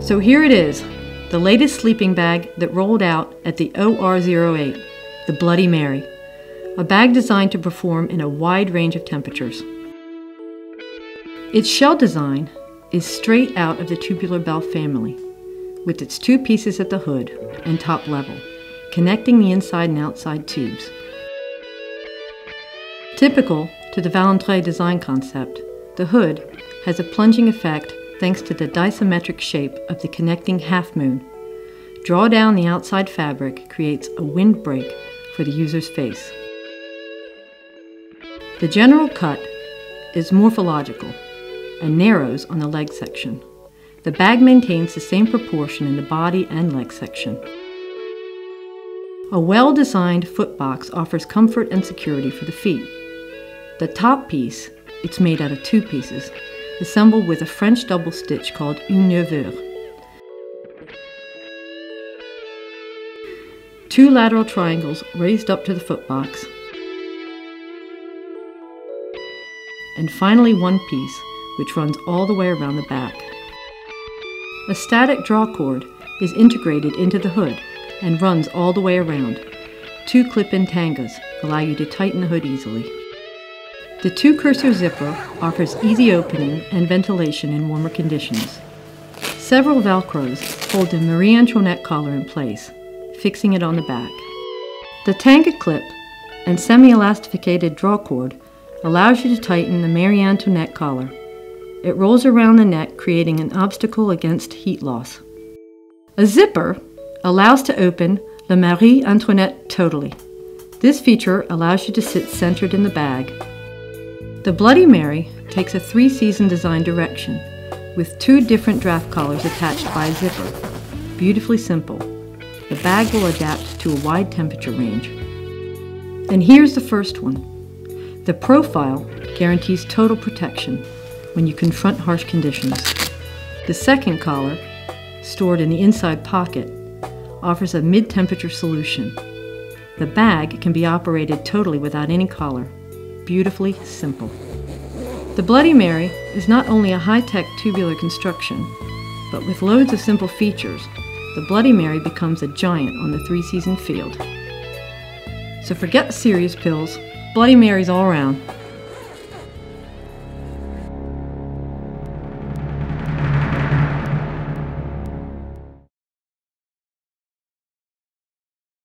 So here it is, the latest sleeping bag that rolled out at the OR08, the Bloody Mary, a bag designed to perform in a wide range of temperatures. Its shell design is straight out of the tubular bell family, with its two pieces at the hood and top level, connecting the inside and outside tubes. Typical to the Valandre design concept, the hood has a plunging effect thanks to the disometric shape of the connecting half moon. Draw down the outside fabric creates a windbreak for the user's face. The general cut is morphological and narrows on the leg section. The bag maintains the same proportion in the body and leg section. A well-designed foot box offers comfort and security for the feet. The top piece, it's made out of two pieces, assembled with a French double stitch called une neuvure. Two lateral triangles raised up to the footbox, and finally one piece which runs all the way around the back. A static draw cord is integrated into the hood and runs all the way around. Two clip-in tangas allow you to tighten the hood easily. The two cursor zipper offers easy opening and ventilation in warmer conditions. Several velcros hold the Marie Antoinette collar in place, fixing it on the back. The Tanga clip and semi-elasticated draw cord allows you to tighten the Marie Antoinette collar. It rolls around the neck, creating an obstacle against heat loss. A zipper allows to open the Marie Antoinette totally. This feature allows you to sit centered in the bag the Bloody Mary takes a three season design direction with two different draft collars attached by a zipper. Beautifully simple. The bag will adapt to a wide temperature range. And here's the first one. The profile guarantees total protection when you confront harsh conditions. The second collar, stored in the inside pocket, offers a mid temperature solution. The bag can be operated totally without any collar beautifully simple. The Bloody Mary is not only a high-tech tubular construction, but with loads of simple features, the Bloody Mary becomes a giant on the three-season field. So forget serious pills, Bloody Marys all around.